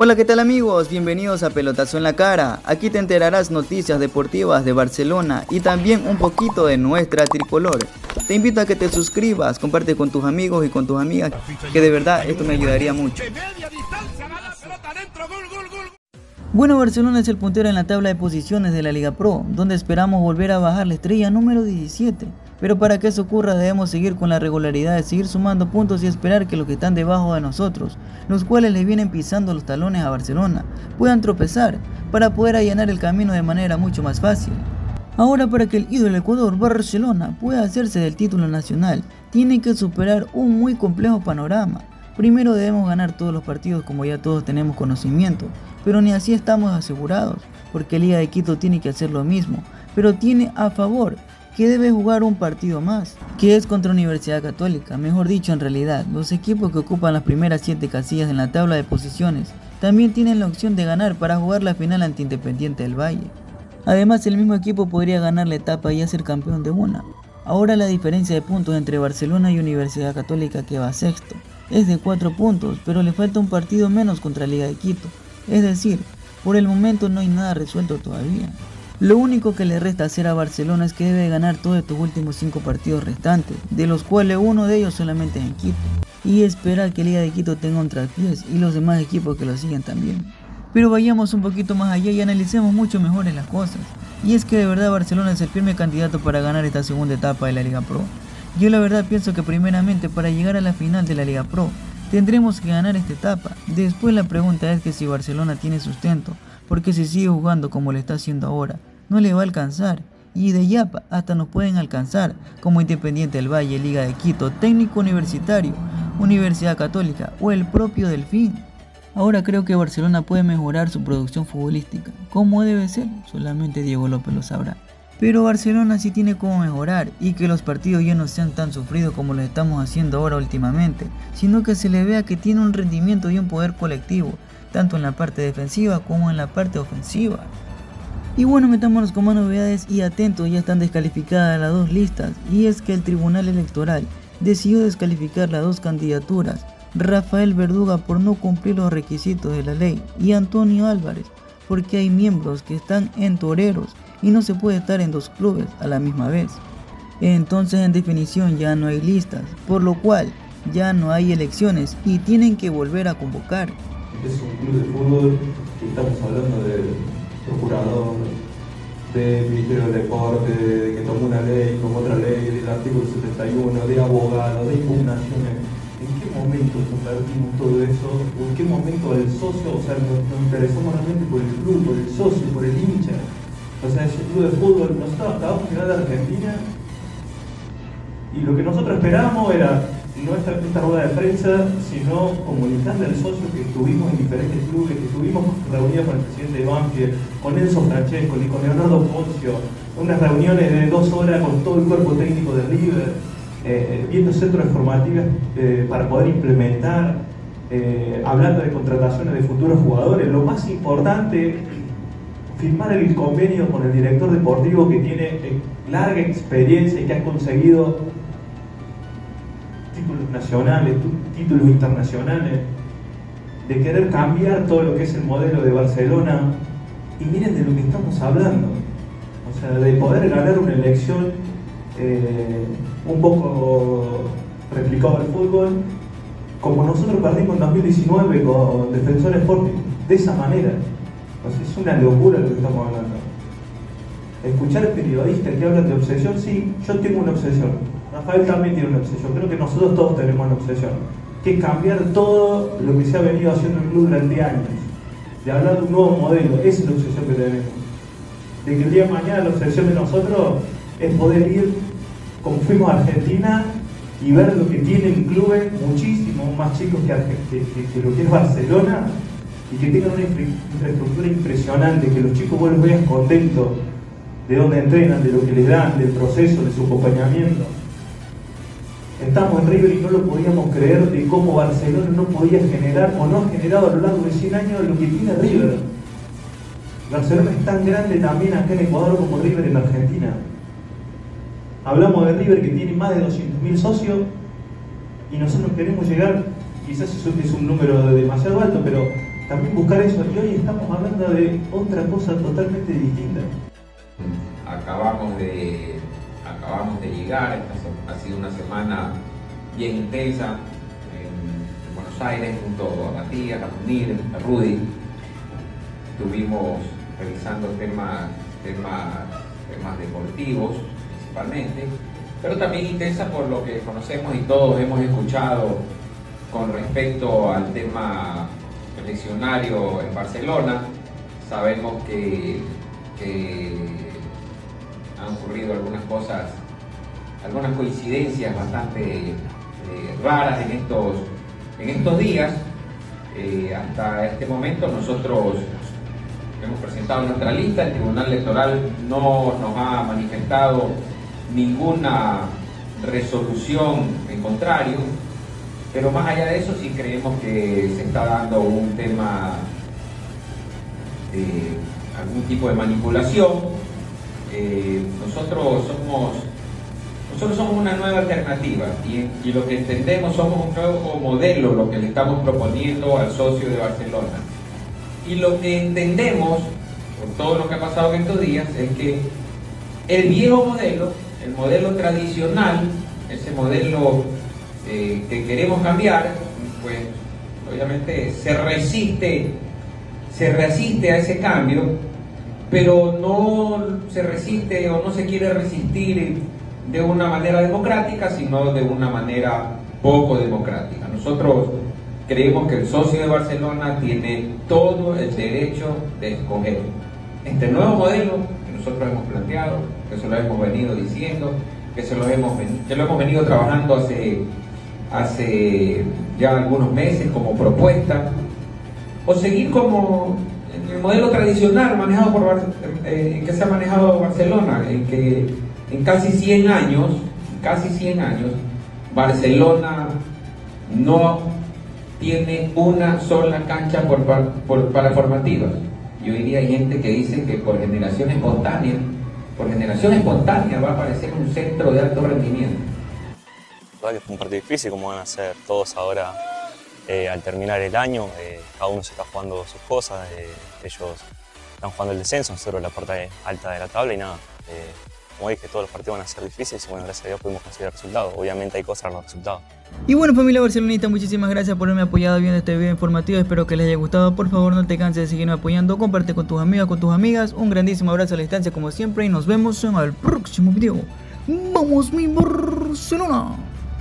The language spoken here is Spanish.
Hola, ¿qué tal amigos? Bienvenidos a Pelotazo en la Cara. Aquí te enterarás noticias deportivas de Barcelona y también un poquito de nuestra tricolor. Te invito a que te suscribas, comparte con tus amigos y con tus amigas, que de verdad esto me ayudaría mucho. Bueno, Barcelona es el puntero en la tabla de posiciones de la Liga Pro, donde esperamos volver a bajar la estrella número 17. Pero para que eso ocurra debemos seguir con la regularidad de seguir sumando puntos y esperar que los que están debajo de nosotros, los cuales le vienen pisando los talones a Barcelona, puedan tropezar para poder allanar el camino de manera mucho más fácil. Ahora para que el ídolo Ecuador Barcelona pueda hacerse del título nacional, tiene que superar un muy complejo panorama. Primero debemos ganar todos los partidos como ya todos tenemos conocimiento, pero ni así estamos asegurados, porque Liga de Quito tiene que hacer lo mismo, pero tiene a favor que debe jugar un partido más, que es contra Universidad Católica, mejor dicho en realidad, los equipos que ocupan las primeras 7 casillas en la tabla de posiciones también tienen la opción de ganar para jugar la final ante Independiente del Valle. Además el mismo equipo podría ganar la etapa y ser campeón de una. Ahora la diferencia de puntos entre Barcelona y Universidad Católica que va sexto es de 4 puntos, pero le falta un partido menos contra Liga de Quito. Es decir, por el momento no hay nada resuelto todavía. Lo único que le resta hacer a Barcelona es que debe ganar todos estos últimos 5 partidos restantes, de los cuales uno de ellos solamente es en Quito, y esperar que Liga de Quito tenga un traspiés y los demás equipos que lo siguen también. Pero vayamos un poquito más allá y analicemos mucho mejor las cosas. Y es que de verdad Barcelona es el firme candidato para ganar esta segunda etapa de la Liga Pro. Yo la verdad pienso que primeramente para llegar a la final de la Liga Pro tendremos que ganar esta etapa. Después la pregunta es que si Barcelona tiene sustento, porque si sigue jugando como le está haciendo ahora, no le va a alcanzar. Y de Yapa hasta nos pueden alcanzar, como Independiente del Valle, Liga de Quito, Técnico Universitario, Universidad Católica o el propio Delfín. Ahora creo que Barcelona puede mejorar su producción futbolística. ¿Cómo debe ser? Solamente Diego López lo sabrá. Pero Barcelona sí tiene cómo mejorar y que los partidos ya no sean tan sufridos como lo estamos haciendo ahora últimamente, sino que se le vea que tiene un rendimiento y un poder colectivo, tanto en la parte defensiva como en la parte ofensiva. Y bueno, metámonos con más novedades y atentos, ya están descalificadas las dos listas, y es que el Tribunal Electoral decidió descalificar las dos candidaturas, Rafael Verduga por no cumplir los requisitos de la ley y Antonio Álvarez porque hay miembros que están en toreros y no se puede estar en dos clubes a la misma vez. Entonces en definición ya no hay listas, por lo cual ya no hay elecciones y tienen que volver a convocar. Es un club de fútbol y estamos hablando de procurador, de Ministerio de Deporte, de que tomó una ley como otra ley, del artículo 71, de abogado, de impugnaciones. ¿En qué momento convertimos todo eso? ¿En qué momento el socio, o sea, nos, nos interesamos realmente por el club, por el socio, por el hincha? O sea, ese club de fútbol, nosotros acabamos de llegar de Argentina y lo que nosotros esperábamos era no esta, rueda de prensa, sino comunicarle al socio que estuvimos en diferentes clubes, que estuvimos reunidos con el presidente de Banfield, con Enzo Francesco, con Leonardo Poncio, unas reuniones de dos horas con todo el cuerpo técnico de River, eh, viendo centros formativos eh, para poder implementar, eh, hablando de contrataciones de futuros jugadores. Lo más importante firmar el convenio con el director deportivo que tiene eh, larga experiencia y que ha conseguido títulos nacionales, títulos internacionales, de querer cambiar todo lo que es el modelo de Barcelona. Y miren de lo que estamos hablando. O sea, de poder ganar una elección eh, un poco replicado al fútbol, como nosotros perdimos en 2019 con Defensor Sporting, de esa manera es una locura lo que estamos hablando. Escuchar periodistas que hablan de obsesión, sí, yo tengo una obsesión. Rafael también tiene una obsesión. Creo que nosotros todos tenemos una obsesión. Que es cambiar todo lo que se ha venido haciendo en el club durante años. De hablar de un nuevo modelo. Esa es la obsesión que tenemos. De que el día de mañana la obsesión de nosotros es poder ir, como fuimos a Argentina, y ver lo que tienen clubes muchísimo más chicos que, que lo que es Barcelona y que tengan una infraestructura impresionante, que los chicos vos contentos de dónde entrenan, de lo que les dan, del proceso, de su acompañamiento. Estamos en River y no lo podíamos creer de cómo Barcelona no podía generar o no ha generado a lo largo de 100 años lo que tiene River. Barcelona es tan grande también acá en Ecuador como River en Argentina. Hablamos de River que tiene más de 200.000 socios y nosotros queremos llegar, quizás eso es un número demasiado alto, pero también buscar eso. Y hoy estamos hablando de otra cosa totalmente distinta. Acabamos de, acabamos de llegar, ha sido una semana bien intensa en Buenos Aires junto a Matías, a Munir, a Rudy. Estuvimos revisando temas, temas, temas deportivos principalmente, pero también intensa por lo que conocemos y todos hemos escuchado con respecto al tema eleccionario en Barcelona. Sabemos que, han ocurrido algunas cosas, algunas coincidencias bastante eh, raras en estos, en estos días. Eh, hasta este momento nosotros hemos presentado nuestra lista, el Tribunal Electoral no nos ha manifestado ninguna resolución en contrario, pero más allá de eso sí creemos que se está dando un tema de algún tipo de manipulación. Eh, nosotros somos nosotros somos una nueva alternativa y, lo que entendemos somos un nuevo modelo, lo que le estamos proponiendo al socio de Barcelona. Y lo que entendemos, por todo lo que ha pasado en estos días, es que el viejo modelo, el modelo tradicional, ese modelo eh, que queremos cambiar, pues obviamente se resiste, se resiste a ese cambio, pero no se resiste o no se quiere resistir de una manera democrática, sino de una manera poco democrática. Nosotros creemos que el socio de Barcelona tiene todo el derecho de escoger este nuevo modelo que nosotros hemos planteado, que se lo hemos venido diciendo, que, se lo, hemos, que lo hemos venido trabajando hace hace ya algunos meses como propuesta, o seguir como el modelo tradicional manejado por eh, que se ha manejado Barcelona, en que en casi 100 años, casi 100 años, Barcelona no tiene una sola cancha por, para formativas. Yo diría hay gente que dice que por generación espontánea, por generación espontánea va a aparecer un centro de alto rendimiento que fue un partido difícil, como van a ser todos ahora eh, al terminar el año. Eh, cada uno se está jugando sus cosas, eh, ellos están jugando el descenso, nosotros la parte alta de la tabla y nada. como dije, todos los partidos van a ser difíciles y bueno, gracias a Dios pudimos conseguir resultados. Obviamente hay cosas en los resultados. Y bueno familia barcelonista, muchísimas gracias por haberme apoyado viendo este video informativo, espero que les haya gustado, por favor no te canses de seguirme apoyando, comparte con tus amigos, con tus amigas, un grandísimo abrazo a la distancia como siempre y nos vemos en el próximo video. ¡Vamos mi Barcelona!